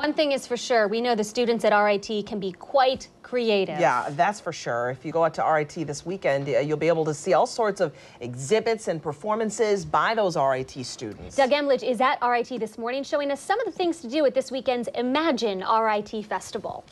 One thing is for sure, we know the students at RIT can be quite creative. Yeah, that's for sure. If you go out to RIT this weekend, uh, you'll be able to see all sorts of exhibits and performances by those RIT students. Doug Emblidge is at RIT this morning showing us some of the things to do at this weekend's Imagine RIT Festival.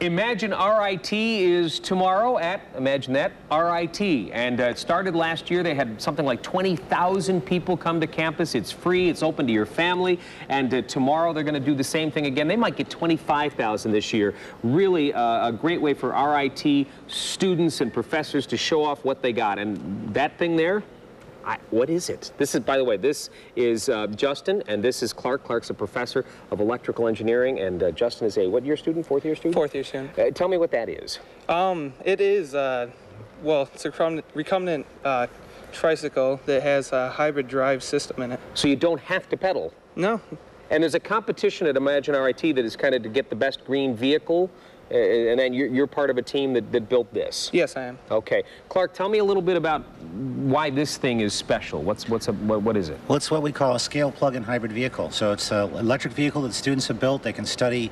Imagine RIT is tomorrow at, imagine that, RIT. And uh, it started last year. They had something like 20,000 people come to campus. It's free, it's open to your family. And uh, tomorrow they're going to do the same thing again. They might get 25,000 this year. Really uh, a great way for RIT students and professors to show off what they got. And that thing there, I, what is it? This is, by the way, this is uh, Justin, and this is Clark. Clark's a professor of electrical engineering, and uh, Justin is a what year student? Fourth year student? Fourth year student. Uh, tell me what that is. Um, it is, uh, well, it's a recumbent uh, tricycle that has a hybrid drive system in it. So you don't have to pedal? No. And there's a competition at Imagine RIT that is kind of to get the best green vehicle and then you're, you're, part of a team that, that built this. Yes, I am. Okay, Clark, tell me a little bit about why this thing is special. What's what's a, what, what is it? Well, it's what we call a scale plug-in hybrid vehicle. So it's an electric vehicle that students have built. They can study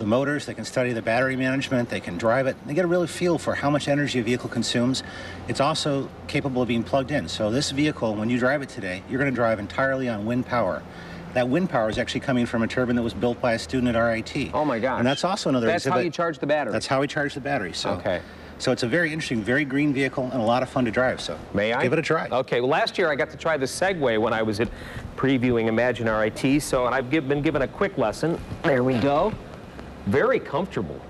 the motors, they can study the battery management, they can drive it. They get a real feel for how much energy a vehicle consumes. It's also capable of being plugged in. So this vehicle, when you drive it today, you're going to drive entirely on wind power. That wind power is actually coming from a turbine that was built by a student at RIT. Oh my gosh. And that's also another That's exhibit. how you charge the battery. That's how we charge the battery. So Okay. So it's a very interesting, very green vehicle and a lot of fun to drive. So May I? give it a try. Okay. Well, last year I got to try the Segway when I was at previewing Imagine RIT. So, and I've give, been given a quick lesson. There we go. Very comfortable.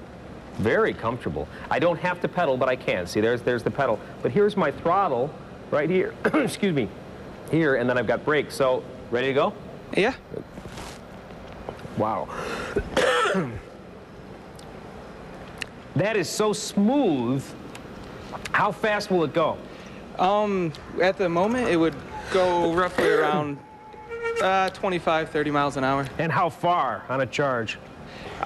Very comfortable. I don't have to pedal, but I can. See, there's there's the pedal. But here's my throttle right here. Excuse me. Here, and then I've got brakes. So, ready to go? Yeah. Wow. that is so smooth. How fast will it go? Um, at the moment, it would go roughly around uh, 25, 30 miles an hour. And how far on a charge?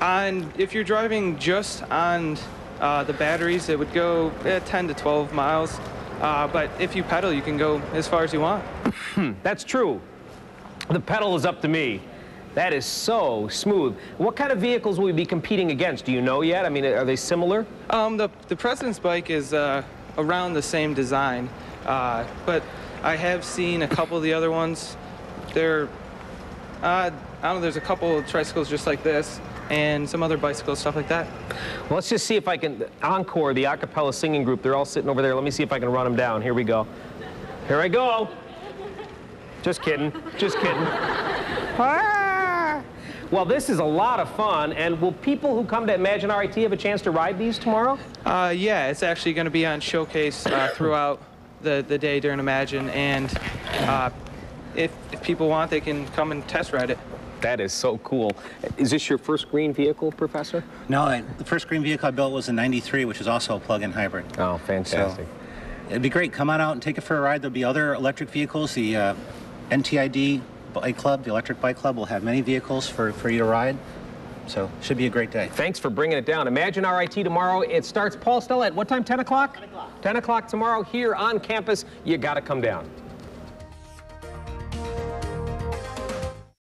And if you're driving just on uh, the batteries, it would go uh, 10 to 12 miles. Uh, but if you pedal, you can go as far as you want. That's true. The pedal is up to me. That is so smooth. What kind of vehicles will we be competing against? Do you know yet? I mean, are they similar? Um, the, the President's bike is uh, around the same design, uh, but I have seen a couple of the other ones. They're, uh, I don't know, there's a couple of tricycles just like this and some other bicycles, stuff like that. Well, let's just see if I can, Encore, the a cappella singing group, they're all sitting over there. Let me see if I can run them down. Here we go. Here I go. Just kidding, just kidding. Ah! Well, this is a lot of fun, and will people who come to Imagine RIT have a chance to ride these tomorrow? Uh, yeah, it's actually going to be on showcase uh, throughout the, the day during Imagine, and uh, if, if people want, they can come and test ride it. That is so cool. Is this your first green vehicle, Professor? No, I, the first green vehicle I built was in 93, which is also a plug-in hybrid. Oh, fantastic. So, it'd be great. Come on out and take it for a ride. There'll be other electric vehicles. The uh, NTID Bike Club, the Electric Bike Club, will have many vehicles for, for you to ride. So should be a great day. Thanks for bringing it down. Imagine RIT tomorrow. It starts, Paul Stella, at what time? 10 o'clock? 10 o'clock. 10 o'clock tomorrow here on campus. You got to come down.